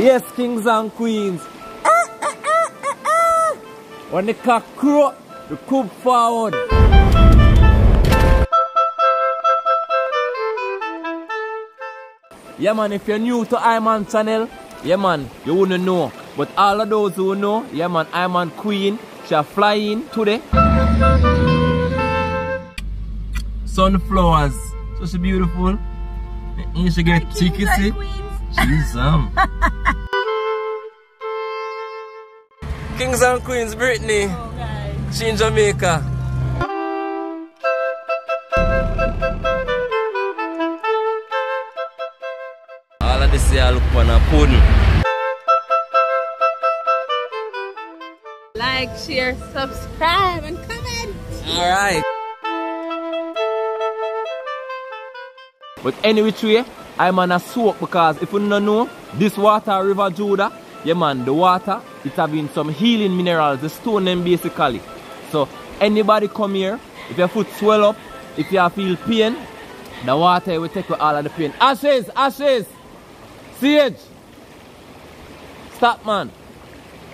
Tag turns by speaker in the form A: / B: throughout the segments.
A: Yes, kings and queens. When the cock crow, the coop forward. Yeah man, if you're new to Iman channel, yeah man, you wouldn't know. But all of those who know, yeah man, Iman Queen, she flying today. Sunflowers, so she beautiful. And she get cheeky, see? She's um. Kings and Queens, Brittany.
B: Oh.
A: She in Jamaica. All of this here look on a pudding.
B: Like, share, subscribe, and comment.
A: Alright. But any which way, I'm on a soak because if you don't know, this water, River Judah, yeah man, the water, it having some healing minerals, the stone them basically. So anybody come here, if your foot swell up, if you feel pain, the water will take all of the pain. Ashes, ashes, sage. Stop man.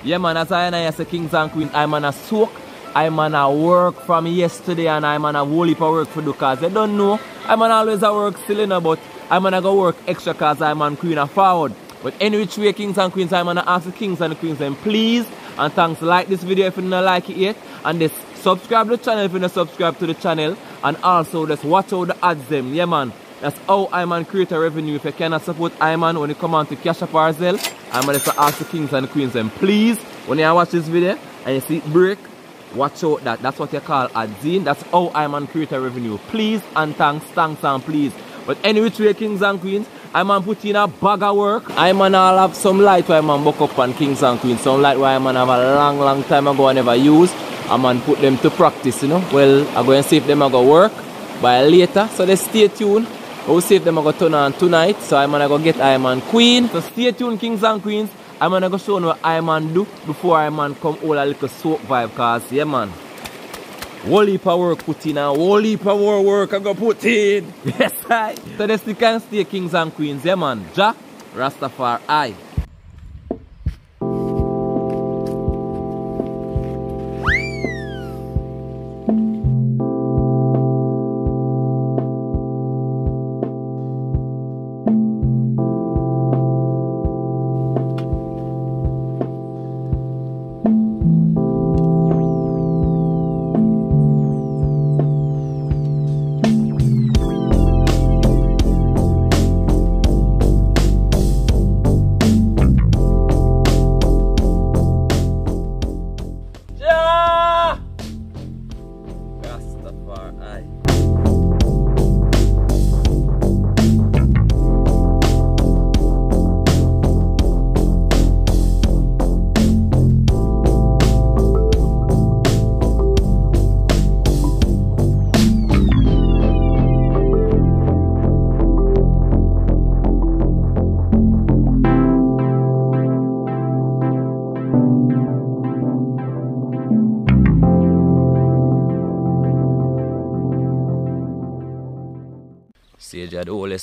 A: Yeah man, as I and I say Kings and Queens, I'm on a soak. I'm on a work from yesterday and I'm on a whole heap of work for do cause they don't know. I'm on always a work still you know, but I'm gonna go work extra cause I'm on Queen of Forward. But any which way Kings and Queens, I'm gonna ask the Kings and the Queens then please and thanks like this video if you don't like it yet and just subscribe to the channel if you don't subscribe to the channel and also just watch out the ads them. Yeah man. That's how Iman create a revenue. If you cannot support Iman when you come on to Cash App or I'm gonna ask the Kings and the Queens then please when you watch this video and you see it break Watch out that. That's what you call a zine. That's how on create a revenue. Please and thanks, thanks and please. But any which way, kings and queens, I'm on put in a bag of work. I'm on all have some light where I'm on buck up on kings and queens. Some light where I'm on have a long, long time ago I never use. I'm on put them to practice, you know. Well, I'm going to see if them are going to work by later. So they stay tuned. We'll see if them are going to turn on tonight. So I'm going to go get I'm on queen. So stay tuned, kings and queens. I'm gonna go show you what I man do before I man come hold a little soap vibe cause yeah man. Whole of work put in and whole of more work I go put in. Yes I. So they still can stay kings and queens, yeah man. Jah Rastafari.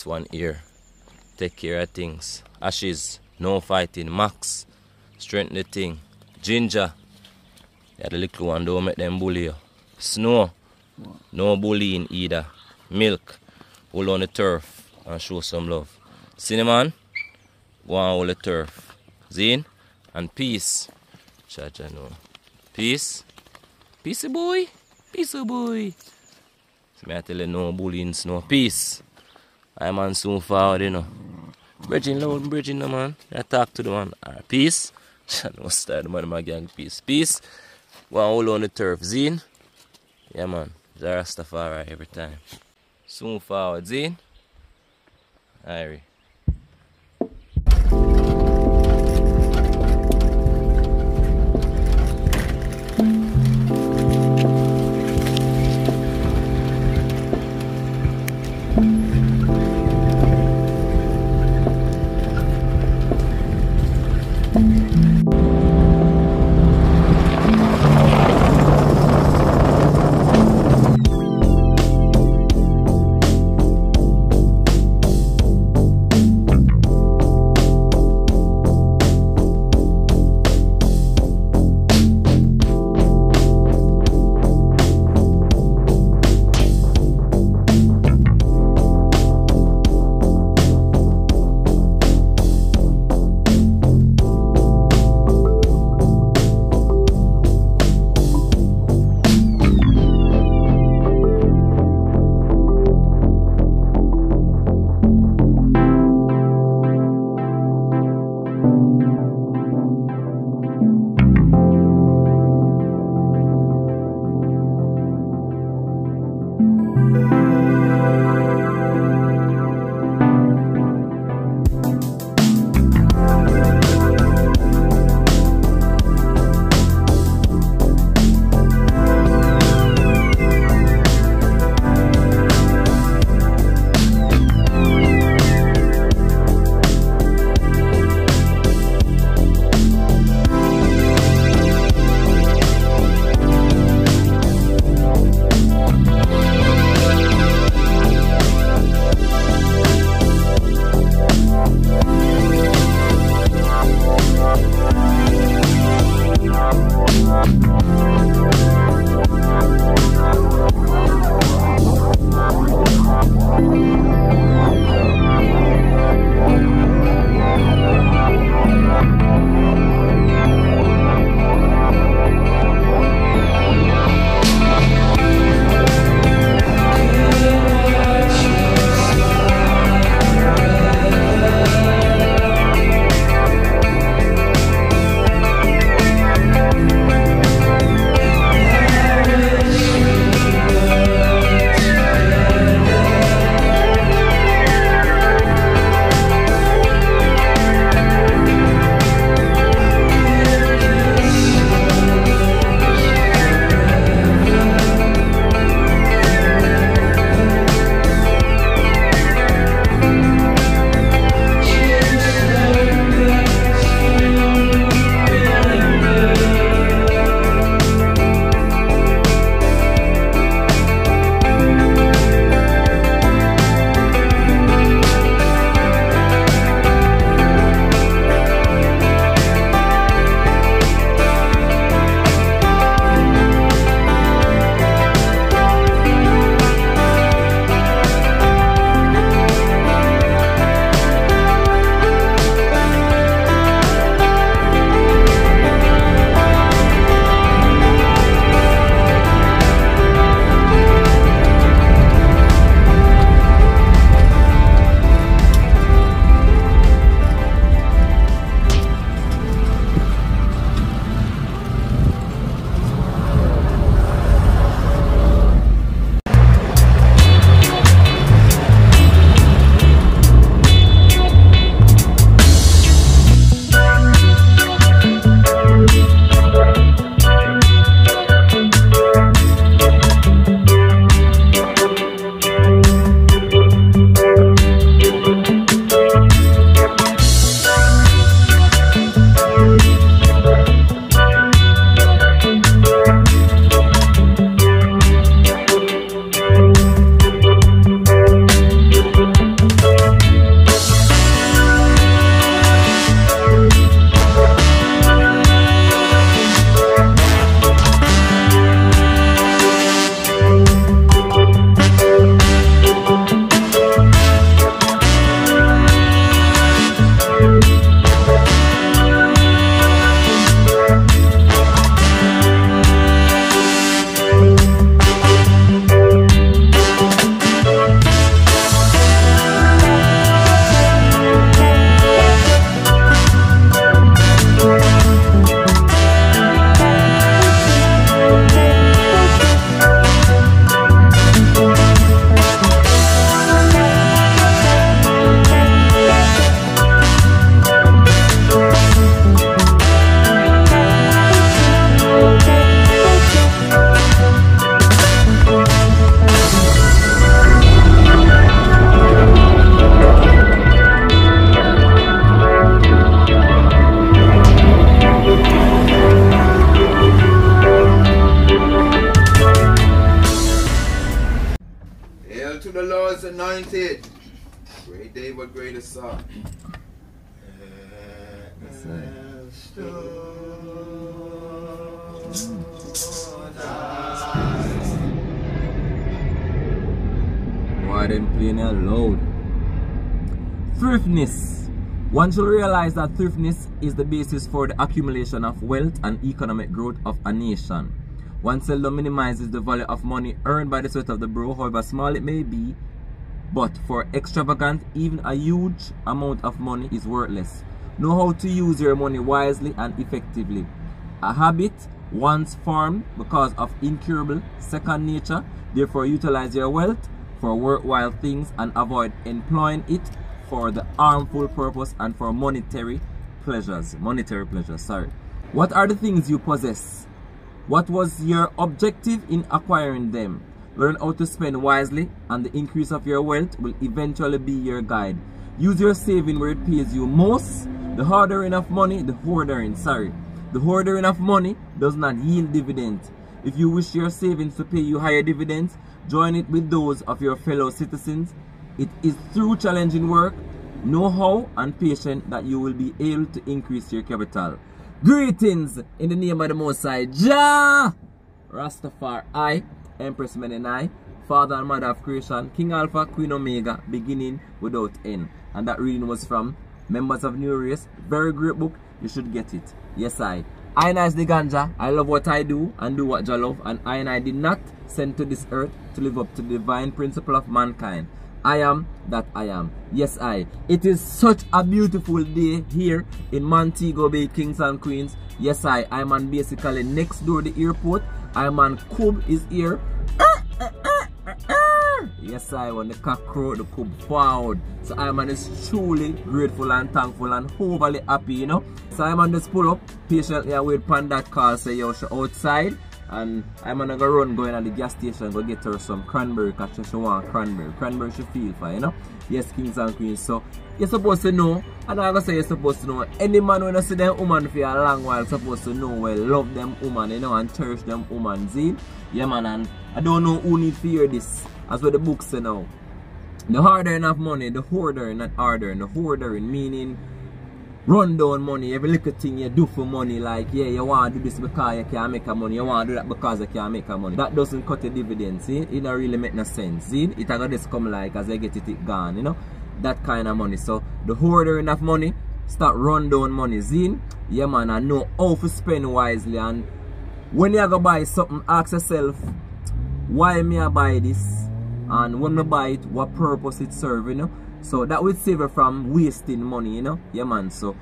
A: Oldest one ear. Take care of things. Ashes, no fighting. Max, strengthen the thing. Ginger, yeah, the little one don't make them bully you. Snow, no bullying either. Milk, hold on the turf and show some love. Cinnamon, go on hold the turf. Zine, and peace. Chacha no. Peace. Peace boy. Peace boy. So me I tell you no bullying, no peace. I man soon forward, you know. Bridging loud, bridging no man. I talk to the one. Alright, peace. no style, man, my gang, peace. Peace. And hold on the turf. Zine. Yeah, man. Rastafari every time. Soon forward, Zine. Irie.
C: Anointed. Great day, but greatest uh, song.
A: Why them playing loud? Thriftness. One should realize that thriftness is the basis for the accumulation of wealth and economic growth of a nation. One seldom minimizes the value of money earned by the sweat of the brow, however small it may be, but for extravagant, even a huge amount of money is worthless. Know how to use your money wisely and effectively. A habit once formed because of incurable second nature, therefore utilize your wealth for worthwhile things and avoid employing it for the harmful purpose and for monetary pleasures. Monetary pleasures, sorry. What are the things you possess? What was your objective in acquiring them? Learn how to spend wisely and the increase of your wealth will eventually be your guide. Use your saving where it pays you most. The hoarding of money, the hoarding, sorry. The hoarding of money does not yield dividends. If you wish your savings to pay you higher dividends, join it with those of your fellow citizens. It is through challenging work, know-how, and patience that you will be able to increase your capital. Greetings in the name of the Most High, Jah Rastafari, Empress Menen I, Father and Mother of Creation, King Alpha, Queen Omega, beginning without end. And that reading was from Members of New Race. Very great book. You should get it. Yes, I. I and I Dganjah. I love what I do and do what I love. And I and I did not send to this earth to live up to the divine principle of mankind. I am that I am. Yes, I. It is such a beautiful day here in Montego Bay, Kings and Queens. Yes, I. I'm on basically next door the airport. I'm on Cub is here. Ah, ah, ah, yes, I. When the cock crow, the cub forward. So I'm on is truly grateful and thankful and overly happy, you know. So I'm on just pull up patiently and wait for that call say yo outside and I'm gonna go run going at the gas station go get her some cranberry because she, want cranberry. Cranberry she feel for, you know. Yes, kings and queens. So you're supposed to know, and I'm gonna say you're supposed to know. Any man when I see them woman for a long while supposed to know well, love them woman, you know, and cherish them woman. See? Yeah man, and I don't know who need to hear this. As what the book say now. The harder enough money, the hoarder, not harder, the hoarder in meaning run down money, every little thing you do for money, like yeah, you want to do this because you can make a money, you want to do that because you can make a money. That doesn't cut a dividend, see? It don't really make no sense. See? It gonna just come like as I get it, it gone, you know? That kind of money. So the hoarder enough money, start run down money, see? Yeah man, I know how to spend wisely and when you go buy something, ask yourself, why me I buy this? And when I buy it, what purpose it serve, you know? So that would save her from wasting money, you know? Yeah, man. So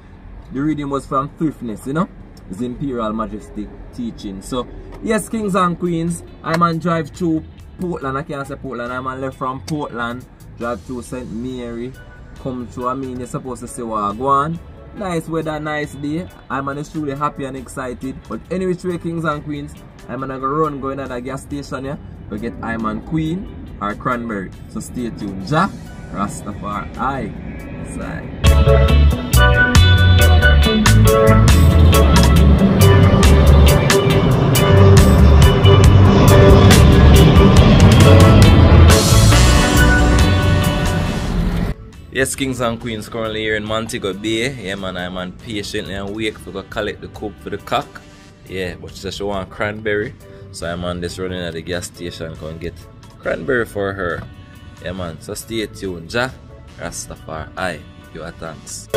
A: the reading was from Thriftness, you know? It's Imperial Majestic teaching. So, yes, kings and queens, I'm on drive through Portland. I can't say Portland. I'm on left from Portland, drive through St. Mary, come through. I mean, you're supposed to say what I go on. Nice weather, nice day. I'm on truly happy and excited. But anyway, three kings and queens, I'm gonna go run going at the gas station. Yeah? To get I'm on Queen or Cranberry. So stay tuned. Ja Rastafari. Yes, kings and queens currently here in Montego Bay. Yeah, man, I'm on patiently wait for to collect the coop for the cock. Yeah, but she said she want cranberry. So I'm on this running at the gas station go and get cranberry for her. Yeah man, so stay tuned. Ja Rastafari, give a thanks.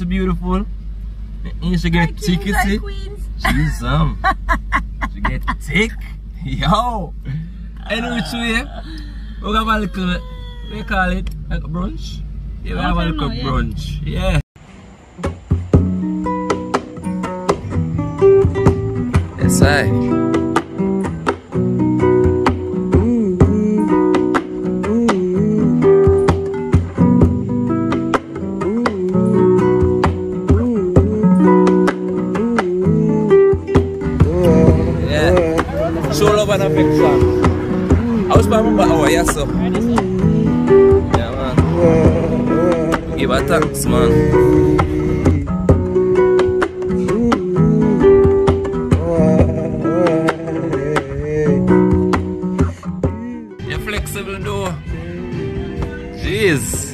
A: So beautiful. And she get thick, you see?
B: Queens.
A: She's um. she get thick. Yo. And which way? We have a little, what do you call it? Like a brunch? Yeah, we have a
B: Okay,
A: little
B: no, yeah.
A: brunch. Yeah. Yes, I. Show love and affection. I was my oh yes sir. Yeah man. Give her thanks. You're flexible though. Jeez.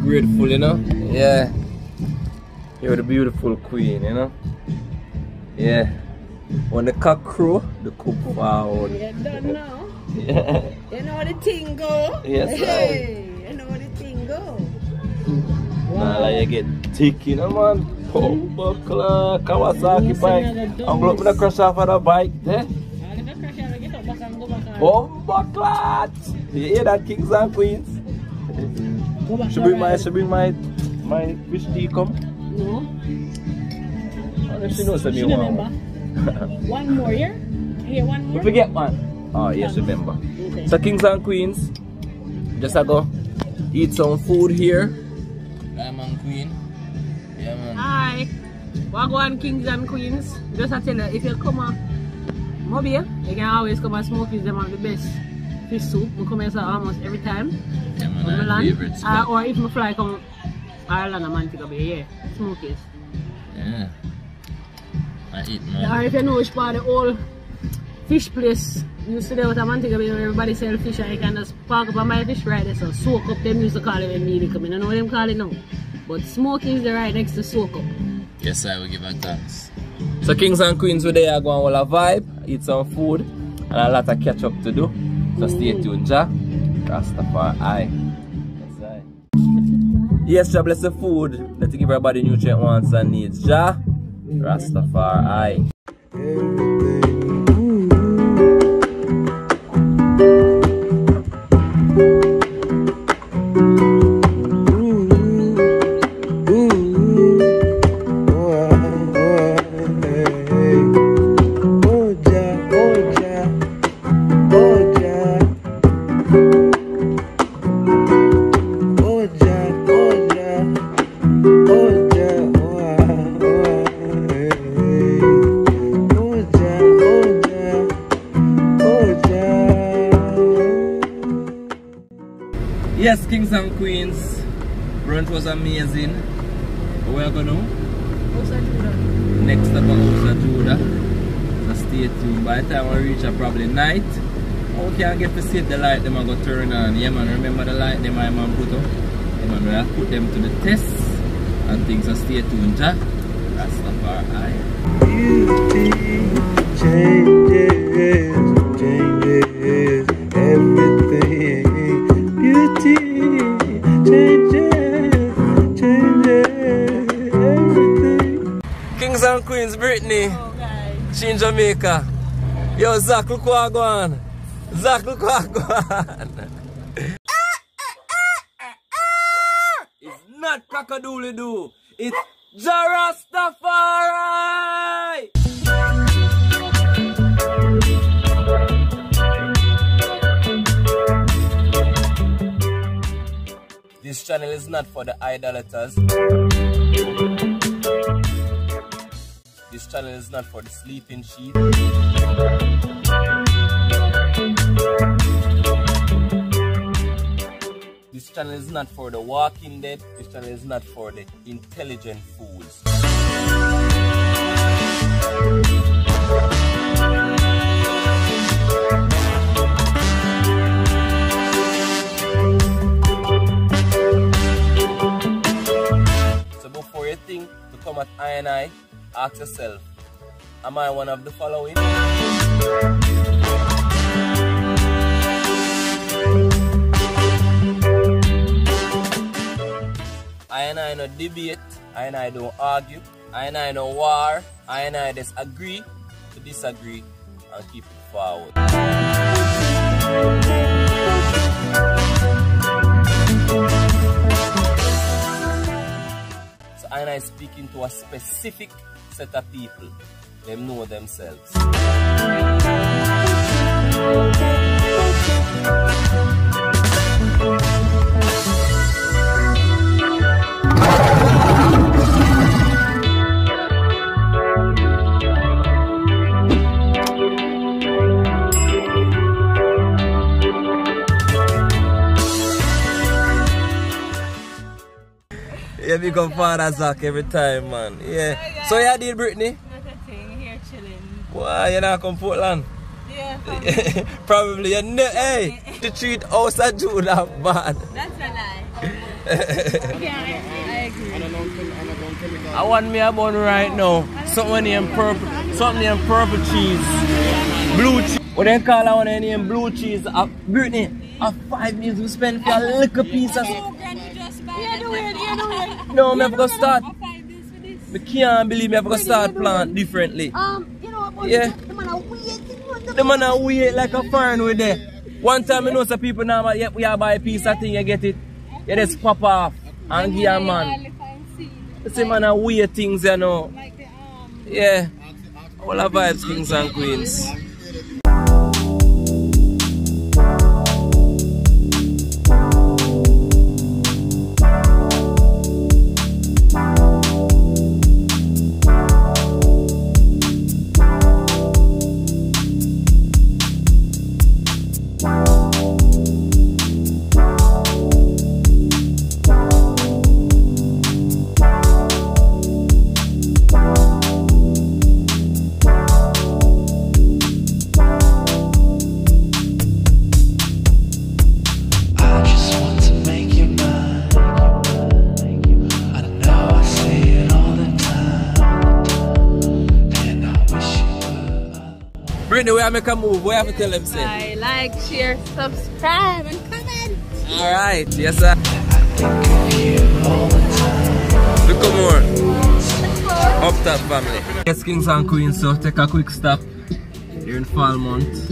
A: Grateful, you know. Yeah. You're the beautiful queen, you know. Yeah. When the cock crow, the cook forward.
B: You don't know.
A: Yeah.
B: You know the thing go.
A: Yes, sir.
B: Hey, you know the thing go.
A: Nah, like you get thick, you know, man. Oh, buckler, Kawasaki bike. I'm going to crash off of the bike there.
B: Ah, kita crash out, kita back and go back and-
A: Oh, buckler. You hear that, kings and queens?
B: Go back
A: Should bring my,
B: around.
A: should bring my, my fish tea come?
B: No.
A: I don't know knows that me
B: She
A: want
B: remember.
A: one.
B: One more year? Here, one more?
A: We forget one. Oh, yes, remember.
B: Okay.
A: So, kings and queens, just I go eat some food here. I'm on queen. Yeah, man.
B: Hi. Wagwan kings and queens. Just I tell you, if you come on Mobile, you can always come and smoke with them have the best fish soup. We come here so almost every time.
A: Yeah, man, my
B: Milan.
A: favorite
B: Uh,
A: spot.
B: or if my fly come Ireland and Montego Bay, yeah. Smokies.
A: Yeah. I eat more.
B: Or if you know which part of the old fish place used to there with a Montego Bay where everybody sell fish and you can just park up and buy fish right there. So soak up them used to call it when me come in. I know what them call it now. But Smokies is the right next to soak up.
A: Yes, I will give her thanks. So, kings and queens, today are going to have a vibe, eat some food, and a lot of catch up to do. So, stay tuned, Ja. Rastafari. Yes, I. Yes, Ja, bless the food. Let's give everybody nutrient wants and needs. Ja. Mm-hmm. Rastafari. Yes, kings and queens. Brunch was amazing. What we are going to do? Next stop on Usa Judah. So stay tuned. By the time we reach a probably night, we can get to see the light them are going to turn on. Yeah man, remember the light them I man put up? Yeah man, we have put them to the test and things. So stay tuned, ja. Rastafari.
D: Beauty changes, changes
A: Queens, Brittany.
B: Oh.
A: She in Jamaica. Yo, Zach, look what I go on. Zach, look what I go on. it's not Crocodile Doo. It's Jah Rastafari. This channel is not for the idolaters this channel is not for the sleeping sheep. This channel is not for the walking dead. This channel is not for the intelligent fools. So before you think to come at I and I, ask yourself, am I one of the following? I and I no debate, I and I don't argue, I and I no war, I and I just agree to disagree and keep it forward. So I and I speaking to a specific set of people. Them know themselves. Yeah, become father Zach every time, man. Yeah. So you did Brittany?
E: Nothing here chilling.
A: Why you're not come Portland?
E: Yeah,
A: Probably you ne- hey to treat house and do that bad.
E: that's a lie. yeah, I, I agree.
A: I want me a bun right now. Something named purple something named purple cheese. Blue cheese. What they call that one named blue cheese? Uh, Brittany, a five minutes we spend for a little piece of
E: Granny just buy yeah, do it, yeah, do it.
A: No, me have to start. Me can't believe me have to start plant differently.
B: Um, you know what?
A: Yeah.
B: The man are weird.
A: The man a wait like a fern with there. One time I know some people now, but yep, we are buy a piece of thing, you get it. You just pop off and give a man. See man a weird things, you know.
E: Like the um.
A: Yeah. All the vibes, kings and queens.
F: Were.
A: Brittany, we have make a move. What you have to tell them, say?
E: I like, share, subscribe, and comment.
A: Alright, yes sir.
F: Think of you all the time.
A: Look more. Up top family. Yes, kings and queens, so take a quick stop. Here in Falmouth.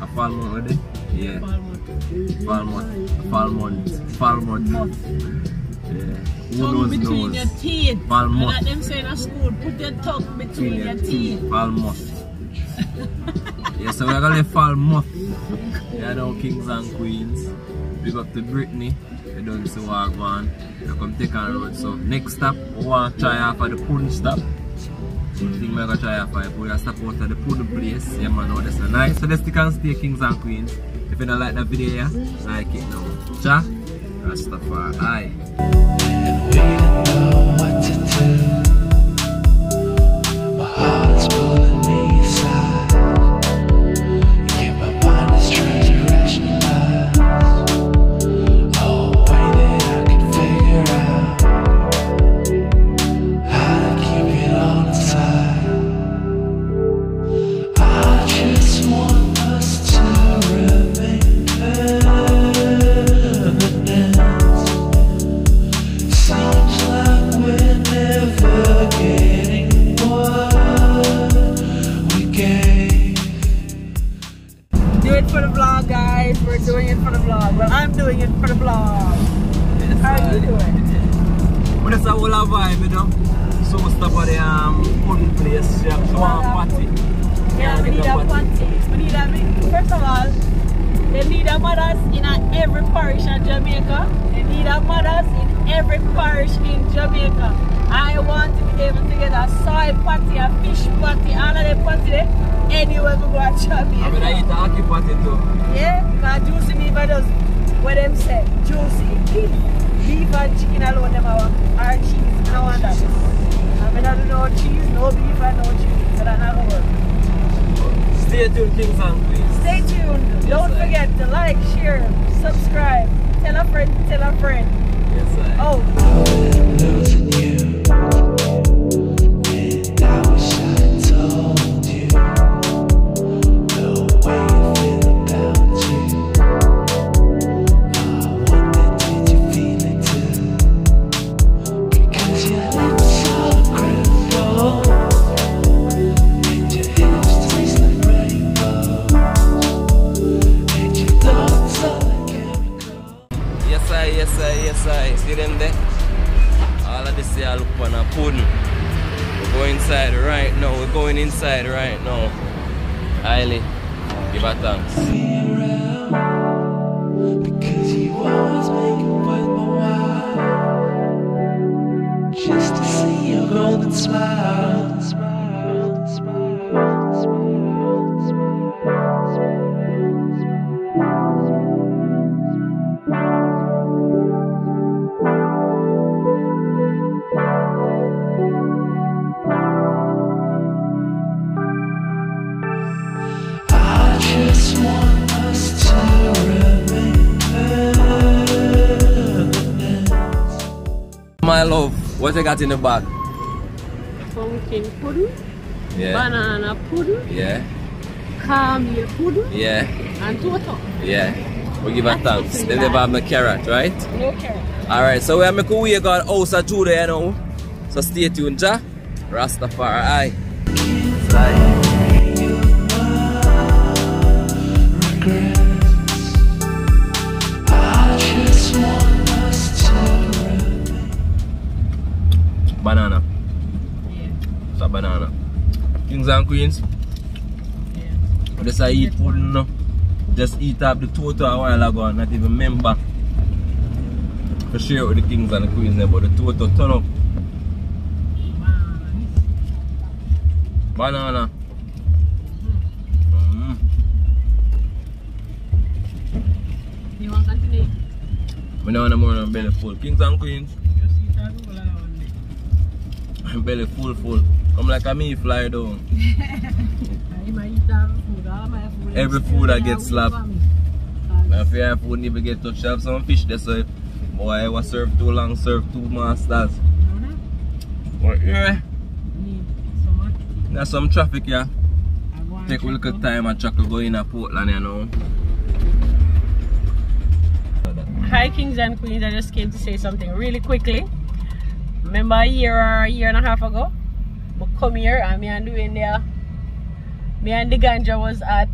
A: A Falmouth already? Yeah. Falmouth. Fall month. Falmouth. Yeah. Who
B: Tongue
A: knows
B: between your teeth.
A: Fall
B: And
A: month.
B: Like them saying at school, put your tongue between your teeth.
A: Falmouth. Yeah, so we're gonna Falmouth. Yeah, now kings and queens. Big up to Brittany. We done see walk on. We come take on road. So next stop, we want to try off at the pudding stop. I think we're gonna try off at we gonna stop out at the pudding place. Yeah man, oh, that's so nice. So let's stick and stay kings and queens. If you don't like that video, yeah, like it now. Jah, Rastafari. See them there? All of this here look on a pudding. We're going inside right now. We're going inside right now. Highly. Give a thanks.
F: Just to see your golden Smile,
A: what you got in the bag?
B: Pumpkin pudding,
A: Yeah.
B: banana pudding,
A: Yeah.
B: caramel pudding,
A: Yeah.
B: and toto.
A: Yeah. We give a thanks. They never have no carrot, right?
B: No carrot.
A: Alright, so we are making way got house of Judah, you know. So stay tuned, ja. Rastafari. It's a banana. Kings and queens.
B: Yeah.
A: Just I eat food, no. Just eat up the toto a while ago and not even remember. To share with the kings and the queens there, but the toto turn up. Banana. Mm.
B: You want continue?
A: Me now more than belly full. Kings and queens.
B: Just eat and roll around it.
A: I'm belly full full. Come like a me fly down.
B: I might eat and food, all my food.
A: Every food I get slapped. My fair food never get touched. I have some fish there so boy I was serve too long, served two masters. But yeah,
B: some
A: there's some traffic here. Take a look
B: at
A: time and to go in a Portland, you know.
B: Hi Kings and Queens, I just came to say something really quickly. Remember a year or a year and a half ago? I come here and me and doing there. Me and Dganjah was at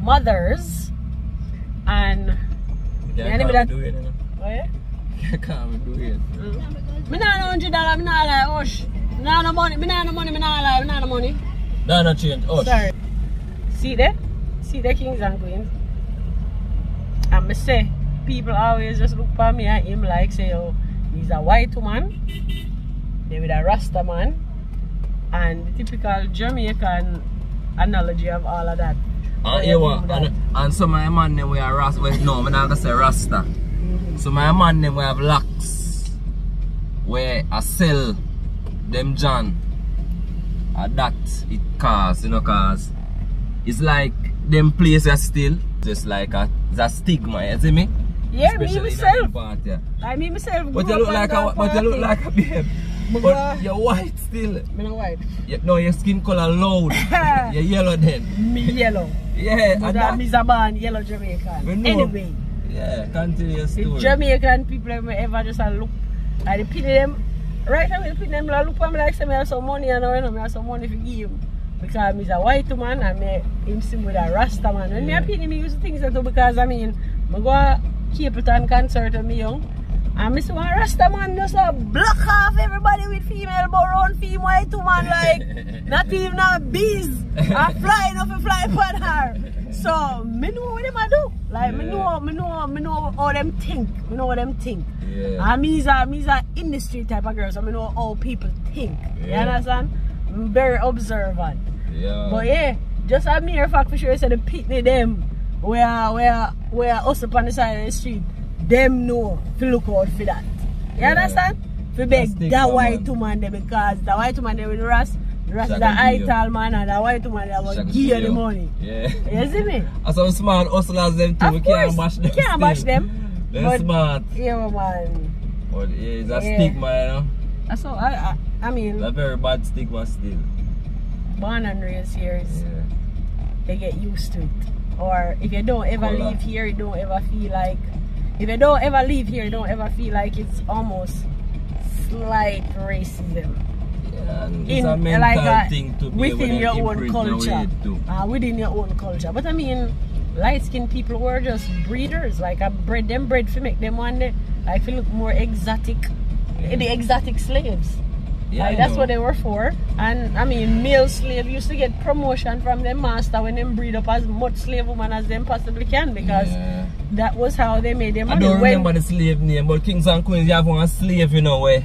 B: Mother's and Yeah,
A: can't
B: that-
A: do it, you know.
B: oh yeah?
A: You can't do it.
B: Me nah no hundred dollar, me nah lie, hush. Oh, me nah no money, me nah no money, me me nah no money.
A: No, no change. Oh,
B: Sorry. See there? See the kings and queens? And me say, people always just look for me and him like say, oh, he's a white woman, they with a Rasta man, and the typical Jamaican analogy of all of that.
A: Uh,
B: So
A: you
B: you
A: what? And, and some of my man them we are Rasta. Well, no, I'm not gonna say Rasta.
B: Mhm.
A: So my man them we have locks. Where I sell them John. And that it cause, you know, cause it's like them places still just like a, a stigma, you see me?
B: Yeah, me
A: Especially in
B: myself.
A: part, yeah.
B: I me myself.
A: But you look like a but you look like a babe.
B: But,
A: you're white still.
B: Me no white.
A: Yeah, no, your skin color loud. you're yellow then.
B: Me yellow.
A: Yeah,
B: But
A: and
B: that born yellow Jamaican. Anyway.
A: yeah, continue your
B: The. Jamaican people ever, ever just a look I the pity them right away the pity them like, look at me like say me have some money and I know me have some money to give him. Because me's a white man and me him see me with a Rasta man. When me
A: Yeah.
B: a pity me used to think that too because I mean I go a Capleton concert when me young and me see one Rasta man just a block off everybody with female but round female white woman like not even a bees are flying off and fly upon her. So me know what them a do. Like me know me know me know how them think. Me know what them think.
A: Yeah.
B: And me's a me's a industry type of girl, so I know how people think. You understand? I'm very observant.
A: yeah.
B: But yeah, just a mere fact for sure say the pitney them where where where us up on the side of the street, them know to look out for that. You
A: Yeah.
B: understand? For beg
A: That's
B: that white woman there because the white woman there with the rest is the
A: Shaka
B: high
A: give you.
B: tall man and the white woman there will give you the money.
A: Yeah.
B: You see me?
A: And some smart hustlers them too.
B: Of
A: we can't bash them.
B: can't bash them.
A: They're
B: but-
A: smart.
B: Yeah man.
A: But yeah, it's a
B: Yeah.
A: stigma, you know.
B: That's all I I, I mean
A: It's a very bad stigma still.
B: born and raised here is
A: Yeah.
B: they get used to it. Or if you don't ever
A: Colour.
B: leave here, you don't ever feel like if you don't ever leave here, you don't ever feel like it's almost slight racism
A: yeah
B: in like a,
A: thing to be
B: within your own culture, uh, within your own culture. But I mean, light skinned people were just breeders. Like I bred them bred to make them one day like feel look more exotic. The exotic slaves.
A: Yeah,
B: like that's
A: know.
B: what they were for. And I mean male slave used to get promotion from their master when them breed up as much slave woman as them possibly can because
A: Yeah.
B: that was how they made their
A: I don't
B: When-
A: remember the slave name, but Kings and Queens, you have one slave, you know, where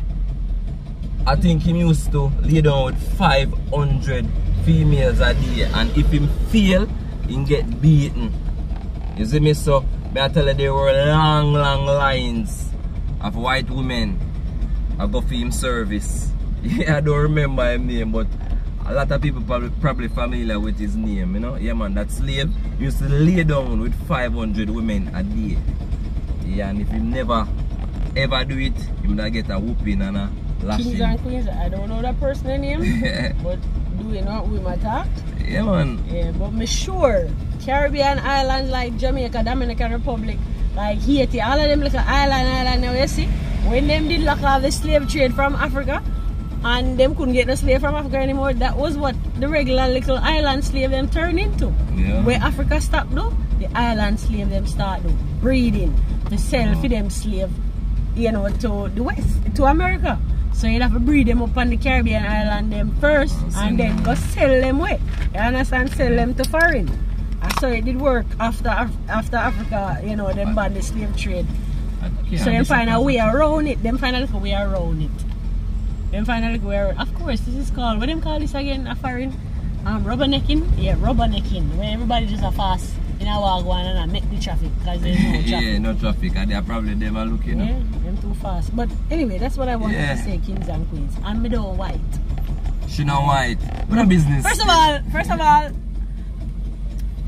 A: I think him used to lay down with 500 females a day, and if him fail, he get beaten. You see me, so I tell you, there were long, long lines of white women I go for him service. Yeah, I don't remember his name, but a lot of people probably, probably familiar with his name, you know. Yeah, man, that slave used to lay down with 500 women a day. Yeah, and if he never ever do it, he would get a whooping and a lashing.
B: Kings and Queens, I don't know that person's name, but do you know who my talk?
A: yeah, man.
B: Yeah, but me sure Caribbean islands like Jamaica, Dominican Republic, like Haiti, all of them like island, island now you see. When them did lock off the slave trade from Africa and them couldn't get the slave from Africa anymore, that was what the regular little island slave them turned into.
A: Yeah.
B: Where Africa stopped though, the island slave them start breeding to sell for them slave, you know, to the west, to America. So you'd have to breed them up on the Caribbean island them first and then go sell them away. You understand? Sell them to foreign. And so it did work after after Africa, you know, them banned the slave trade. So them find a way around it. Them find a little way around it. Them finally way. Of course, this is called, what them call this again? A foreign? Um, rubbernecking? Yeah, rubbernecking. Where everybody just a fast in a wagwan and a make the traffic because there's no traffic.
A: yeah, no traffic, and they're probably never looking.
B: Yeah, them too fast. But anyway, that's what I wanted
A: Yeah.
B: to say, kings and queens. And me don't white.
A: She not white. What a business.
B: First of all, first of all,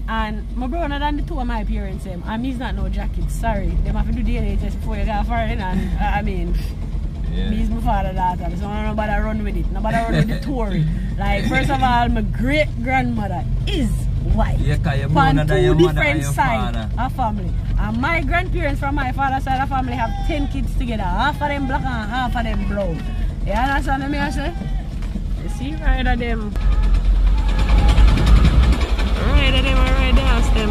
B: and my brother than the two of my parents, um, and me's not no jacket. Sorry, them have to do DNA test before you go foreign. And I mean,
A: yeah.
B: me's my father daughter, so nobody run with it. Nobody run with the Tory. Like first of all, my great grandmother is white.
A: Yeah,
B: From two different sides of family. And my grandparents from my father's side of family have 10 kids together. Half of them black and half of them brown. You understand what I say? You see, right of them. Right of them, right there, ask them.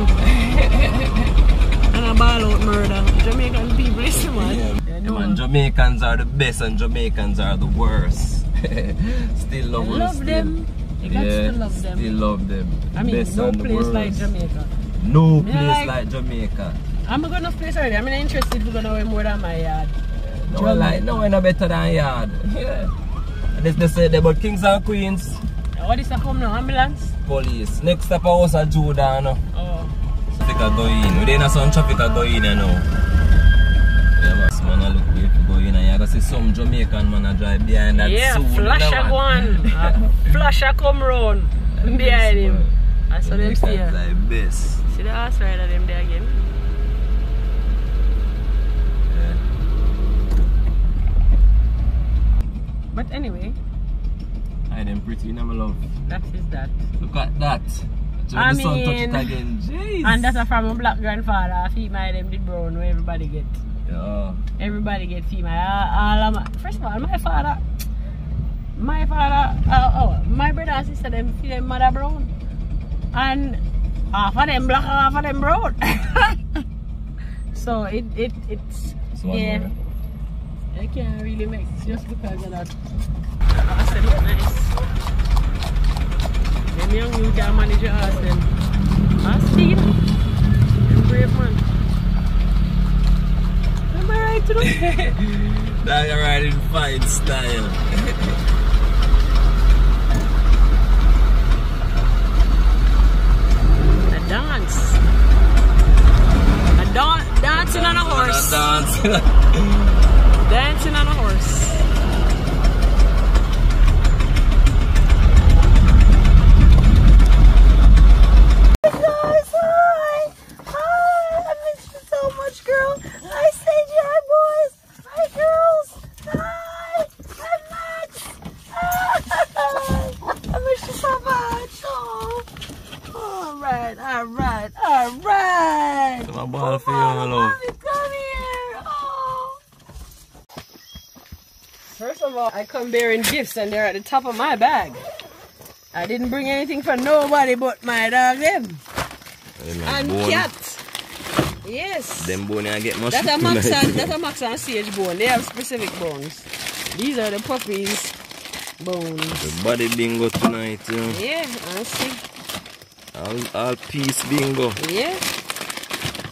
B: and a ball out murder. Jamaican people, listen, man.
A: Yeah,
B: You
A: yeah,
B: know.
A: man, Jamaicans are the best and Jamaicans are the worst. still love us
B: love
A: still.
B: them. You
A: yeah,
B: to love them.
A: Still love them.
B: I mean,
A: best
B: no place like. Jamaica.
A: No place
B: like-
A: like, Jamaica.
B: I'm going to place already. I'm not interested We're going to nowhere more than my yard.
A: No one like, no one no better than yard. Yeah. And this they say they about kings and queens,
B: What is that come now? Ambulance?
A: police. Next step I was a Judah, no.
B: Oh.
A: Traffic a go in. We didn't some traffic a go in, you know. Yeah, man, man, I look way to go in and you go see some Jamaican man a drive behind that
B: yeah,
A: soon,
B: flash a go on. Flash a come round behind him. I saw them see.
A: like best.
B: See the ass rider them there again.
A: Yeah.
B: But anyway,
A: I them pretty, you know, my love.
B: that is that.
A: Look at that. So
B: I mean-
A: it again. Jeez.
B: And that's from a black grandfather. Female them did brown where everybody get.
A: Yeah.
B: Everybody get female. All, all my, first of all, my father, my father, uh, oh, my brother and sister them feel them mother brown. And half of them black, half of them brown. so it, it, it's,
A: So
B: yeah. I can't really make just because of that. I said look nice. Them young you can manage your ass them. Ask speed. Them brave man. Am I right to do?
A: That you ride in fine style.
B: A dance. A dan- dancing on a horse.
A: Dancing
B: on a horse. Guys, hi! Hi! I missed you so much, girl. Hi, Sage, hi, boys. Hi, girls. Hi! Hi, Max. Hi! I missed you so much. Oh. All right, all right, all right.
A: My ball for you, my love.
B: Mommy, come here. Oh. First of all, I come bearing gifts and they're at the top of my bag. I didn't bring anything for nobody but my dog them. And
A: bone.
B: cat. Yes.
A: Them bone I get much.
B: That's a max and that's a max and sage bone. They have specific bones. These are the puppies bones.
A: The body bingo tonight, you know.
B: Yeah, I see.
A: All, all peace bingo.
B: Yeah.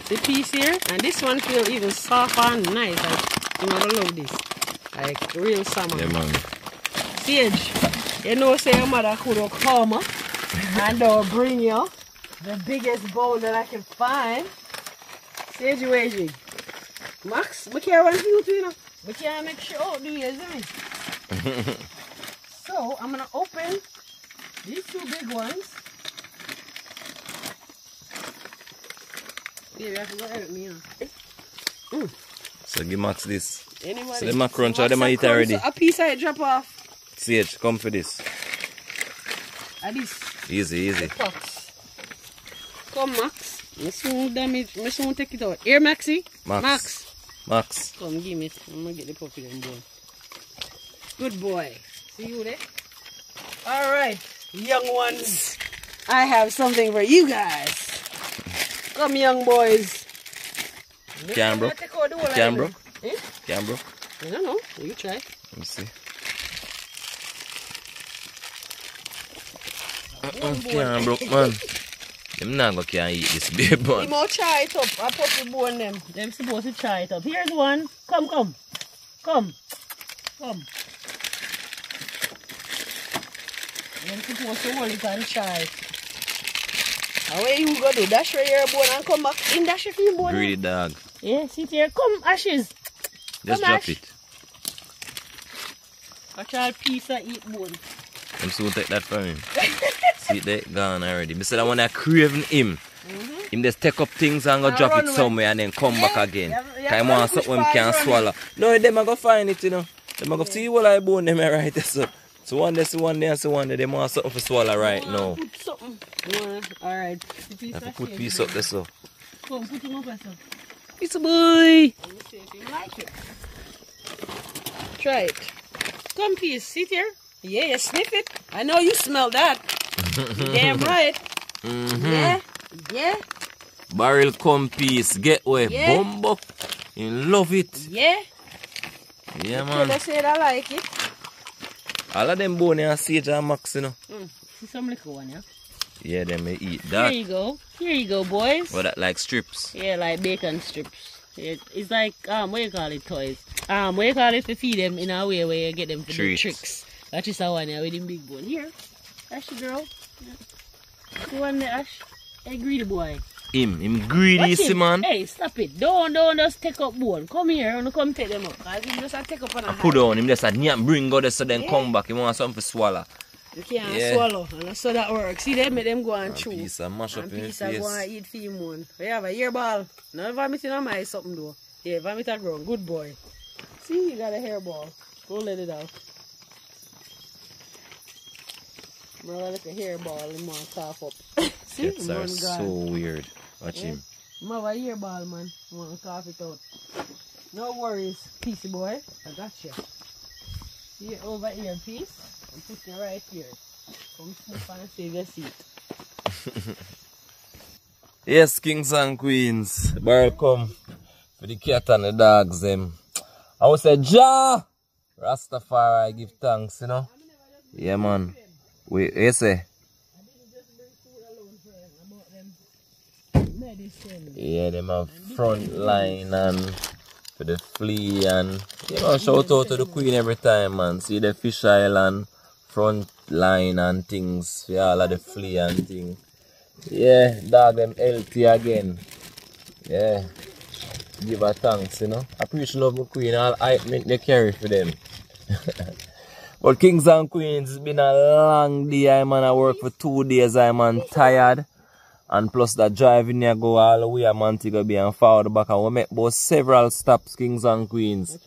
B: The piece here, and this one feel even soft and nice. Like you know, I love this. Like real summer.
A: Yeah, man.
B: Sage, you know, say your mother could have come uh, and I'll bring you the biggest bowl that I can find. Sage, it? Max, I care one you too, you know. I can't make sure out way, isn't it? so, I'm going to open these two big ones. Yeah, Baby, I forgot help me, you know.
A: So give Max this.
B: Anybody?
A: So them a crunch or them a eat already?
B: A piece I drop off.
A: Sage, come for this.
B: At this.
A: Easy, easy.
B: Come, Max. Me soon damage. Me soon take it out. Here, Maxie.
A: Max.
B: Max.
A: Max.
B: Come, give me it. I'm gonna get the puppy then bone. Good boy. See you there? All right, young ones. I have something for you guys. Come, young boys.
A: Can broke?
B: Take out
A: Can
B: island. Eh?
A: Can broke?
B: I don't know. You try.
A: Let me see. Uh-uh, can broke, man. Them not gonna can eat this baby,
B: You
A: man.
B: more try it up. I puppy bone them. Them supposed to try it up. Here's one. Come, come. Come. Come. Them supposed to hold it and try it. How are you gonna do? Dash for your bone and come back in dash for your bone.
A: Greedy dog.
B: Yeah, sit here. Come, Ashes.
A: Just
B: Come,
A: drop
B: Ash.
A: it.
B: Watch all piece of eat bone.
A: I'm soon take that from him. See that gone already. Me said I wanna craving him. Mm-hmm. Him just take up things and go
B: And
A: drop it somewhere and then come back again.
B: you have- you have to
A: want something him can swallow. No, them a go find it, you know. Them a go see what I bone them right there. So, so one day, so one day, so one day, they want something for swallow right now.
B: Put something. Yeah, all right. The piece
A: Have to
B: of
A: put piece up there so.
B: Come, put him up there. so.
A: It's a boy.
B: Let me see if you like it. Try it. Come. Sit here. Yeah, you sniff it. I know you smell that. You Damn right.
A: Mm-hmm.
B: Yeah. Yeah.
A: Barrel come piece, get away,
B: Yeah.
A: bumbo. You love it.
B: Yeah.
A: Yeah, man.
B: us said I like it.
A: All of them bone and sage and max, you know.
B: Mm. See some liquor one, yeah?
A: Yeah, them may eat that.
B: Here you go. Here you go, boys.
A: That like strips.
B: Yeah, like bacon strips. It, it's like, um, what you call it, toys? Um, what you call it to feed them in a way where you get them to do
A: Treats.
B: tricks. That is the one here with the big bone. Here, Ash, girl. Yeah. The one there, Ash. Hey, greedy boy.
A: Him, him greedy, see
B: him.
A: man.
B: Hey, stop it. Don't, don't just take up bone. Come here and come take them up. Cause you just a take up on a
A: Put on him, just a nyam, bring go there so then
B: Yeah.
A: come back. He want something to swallow.
B: You can't
A: Yeah.
B: swallow. And so that works. See, they make them go and
A: A
B: chew.
A: piece of mash up
B: And
A: in
B: piece of go and eat for him one. We have a hair ball. No vomiting on my something though. Yeah, vomit at ground. Good boy. See, you got a hairball. Go let it out. Mother like a hair ball and man cough up. See,
A: Cats are so weird. Watch
B: Yeah.
A: him.
B: Mother hair ball man. Man cough it out. No worries, piecey boy. I got you. See it over here, piece. I'm putting it right here. Come sniff and save your seat.
A: Yes, kings and queens. welcome for the cat and the dogs them. I would say Jah Rastafari give thanks, you know. Yeah man. Wait, you say?
B: Medicine.
A: Yeah, them have Frontline and for the flea and you know shout out to the queen every time man. See the fish island front line and things yeah, all of the flea and thing. Yeah, dog them healthy again. Yeah. Give her thanks, you know. Appreciate love my queen, all I make they carry for them. but kings and queens, it's been a long day. I man I work for two days, I man tired. And plus that driving here go all the way a Montego Bay and forward back and we make about several stops, kings and queens.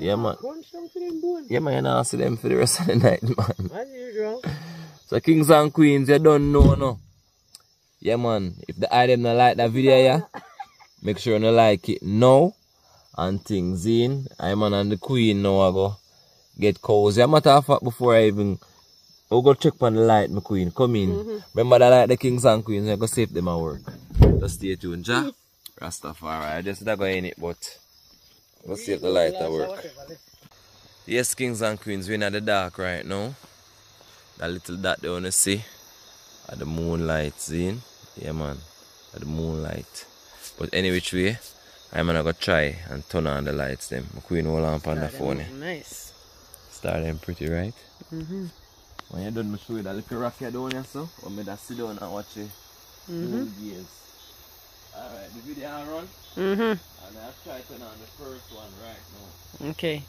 A: Yeah, man.
B: Crunch down them.
A: Yeah man, you know see them for the rest of the night, man.
B: As usual.
A: So kings and queens, you don't know no. Yeah man, if the item not like that video yeah, make sure you like it now. And things in. I man and the queen now I go get cozy. A matter of fact before I even we'll go check on the light, my queen. Come in. Remember the light, the kings and queens, going to see them at work. Just stay tuned, Jah? Rastafari. I just not going in it, but see if the light at work. Yes, kings and queens, we're in the dark right now. That little dot they wanna see. At the moonlight, see? Yeah, man. At the moonlight. But any which way, I'm gonna go try and turn on the lights them. My queen hold on on the phone. eh.
B: Nice.
A: Start them pretty, right? Mm-hmm. When you're done, me show you that little rock here down here, so. Or me just sit down and watch it. Mm-hmm. Years. Alright, the video I run.
B: Mm-hmm.
A: And I'll try turn on the first one right now.
B: Okay.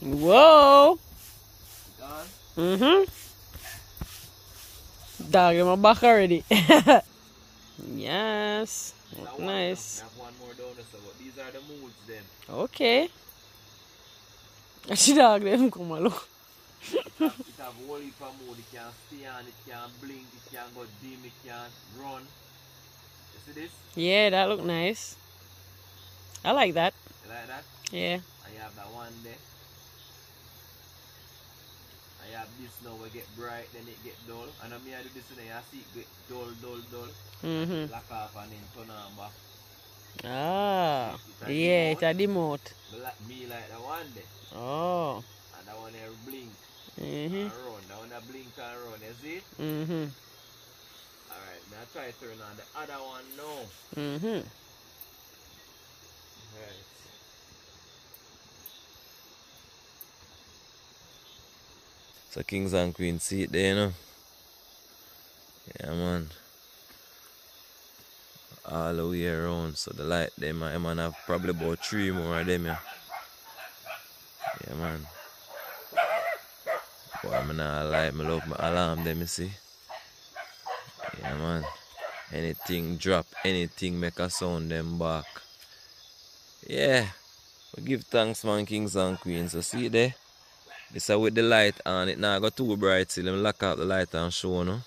B: Whoa.
A: Gone?
B: Mm-hmm. Dog in my back already. yes.
A: Now
B: nice.
A: I have one more donut, so these are the moods then.
B: Okay. She dog them come along.
A: It have whole heap of mode. It can stay on, it can blink, it can go dim, it can run. You see this?
B: Yeah, that look nice. I like that.
A: You like that?
B: Yeah.
A: And you have that one there. And you have this now where get bright, then it get dull. And then me I do this and you see it get dull, dull, dull.
B: Mm-hmm.
A: Black off and then turn on back.
B: Ah.
A: It's
B: Yeah, it's a demote.
A: Me like, me like the one there.
B: Oh.
A: And that one there blink
B: Mm-hmm.
A: and run. That one that blink and run. You see?
B: Mm-hmm.
A: Alright, now try to turn on the other one now.
B: Mm-hmm.
A: Right. So kings and queens see it there, you know. Yeah man. All the way around. So the light them I man have probably about three more of them yeah. Yeah man. Boy, I'm not lie, me love my alarm them you see. Yeah man. Anything drop, anything make a sound them back. Yeah. We give thanks man kings and queens. So see there? This is with the light on it now I got too bright Let me lock out the light and show no.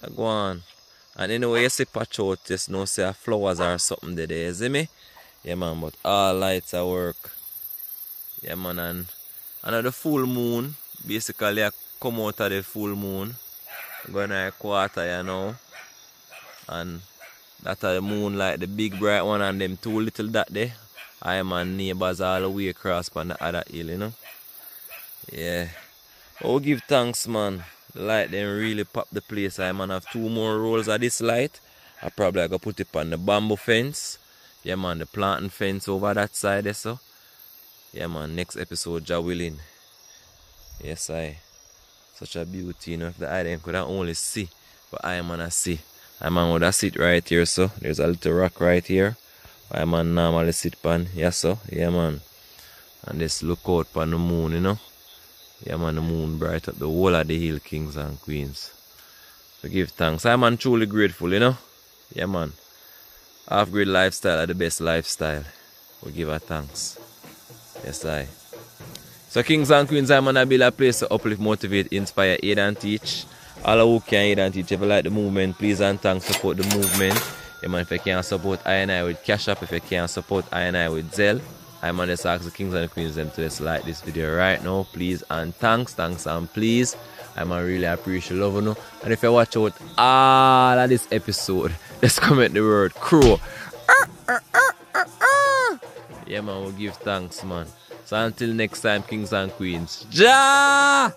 A: So go on. And anyway you see patch out just know say flowers or something there, you see me? Yeah man, but all lights are work. Yeah man and another full moon. Basically I come out of the full moon. Going to a quarter you know. And that are the moonlight, the big bright one and them two little that there. I am my neighbors all the way across on the other hill, you know. Yeah. Oh give thanks man. The light then really pop the place. I man have two more rolls of this light. I probably gonna put it on the bamboo fence. Yeah man, the planting fence over that side there so. Yeah man, next episode Jah willing. Yes I. Such a beauty, you know, if the eye could have only see. But I'm I see. I would have sit right here so. There's a little rock right here. I man normally sit pan, yeah so, yeah man. And just look out pan the moon, you know. Yeah man, the moon bright up the whole of the hill, kings and queens. We give thanks. I man truly grateful, you know. Yeah man. Half grid lifestyle are the best lifestyle. We give her thanks. Yes I. So kings and queens, I'm gonna build a place to uplift, motivate, inspire, aid and teach. All who can aid and teach. If you like the movement, please and thanks support the movement. Yeah, man, if you can support I and I with Cash App, if you can support I and I with Zelle, I'm gonna just ask the kings and the queens them to just like this video right now, please and thanks, thanks and please. I'm gonna really appreciate love you know. And if you watch out all of this episode, just comment the word crow. Yeah man, we'll give thanks man. So until next time, kings and queens. Jah!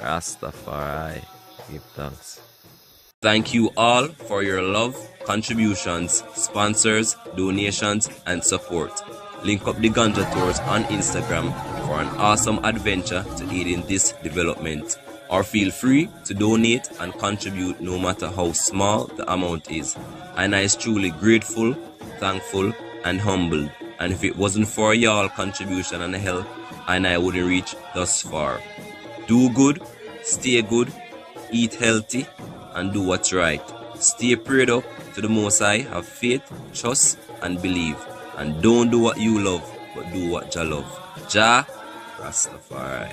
A: Rastafari. Give thanks. Thank you all for your love, contributions, sponsors, donations, and support. Link up Dganjah Tours on Instagram for an awesome adventure to aid in this development. Or feel free to donate and contribute no matter how small the amount is. And I is truly grateful, thankful, and humbled. And if it wasn't for y'all contribution and help, and I wouldn't reach thus far. Do good, stay good, eat healthy, and do what's right. Stay prayed up to the Most High, have faith, trust, and believe. And don't do what you love, but do what Jah love. Jah Rastafari.